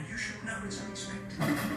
and you should know it's unexpected.